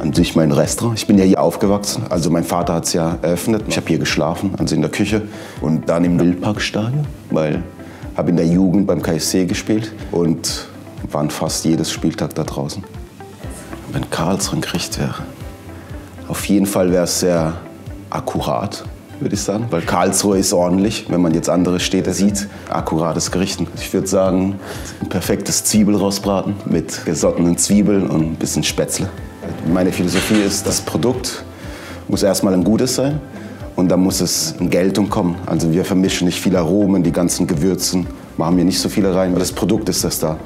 An sich mein Restaurant. Ich bin ja hier aufgewachsen. Also mein Vater hat es ja eröffnet. Ich habe hier geschlafen, also in der Küche. Und dann im Wildparkstadion, weil habe in der Jugend beim KSC gespielt und waren fast jedes Spieltag da draußen. Wenn Karlsruhe ein Gericht wäre, auf jeden Fall wäre es sehr akkurat, würde ich sagen, weil Karlsruhe ist ordentlich, wenn man jetzt andere Städte sieht, akkurates Gerichten. Ich würde sagen, ein perfektes Zwiebelrostbraten mit gesottenen Zwiebeln und ein bisschen Spätzle. Meine Philosophie ist, das Produkt muss erstmal ein gutes sein und dann muss es in Geltung kommen. Also wir vermischen nicht viel Aromen, die ganzen Gewürzen, machen wir nicht so viele rein, aber das Produkt ist das da.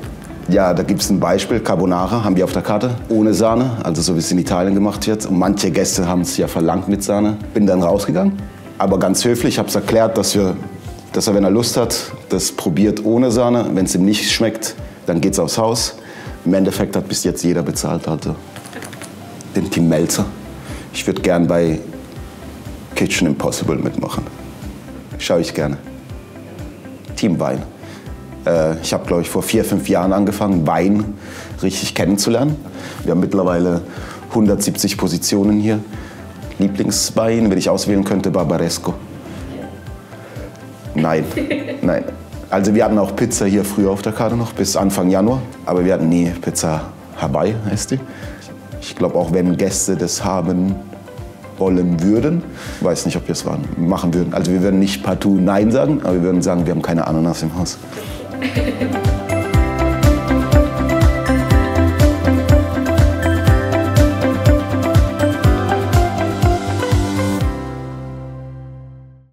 Ja, da gibt es ein Beispiel, Carbonara haben wir auf der Karte, ohne Sahne, also so wie es in Italien gemacht wird. Und manche Gäste haben es ja verlangt mit Sahne. Bin dann rausgegangen, aber ganz höflich, habe es erklärt, dass, wir, dass er, wenn er Lust hat, das probiert ohne Sahne. Wenn es ihm nicht schmeckt, dann geht es aufs Haus. Im Endeffekt hat bis jetzt jeder bezahlt, also den Team Melzer. Ich würde gern bei Kitchen Impossible mitmachen. Schaue ich gerne. Team Wein. Äh, ich habe, glaube ich, vor vier, fünf Jahren angefangen, Wein richtig kennenzulernen. Wir haben mittlerweile 170 Positionen hier. Lieblingswein, wenn ich auswählen könnte, Barbaresco. Nein, nein. Also wir hatten auch Pizza hier früher auf der Karte noch, bis Anfang Januar. Aber wir hatten nie Pizza Hawaii, heißt die. Ich glaube auch, wenn Gäste das haben wollen würden, weiß nicht, ob wir es machen würden. Also wir würden nicht partout Nein sagen, aber wir würden sagen, wir haben keine Ananas im Haus.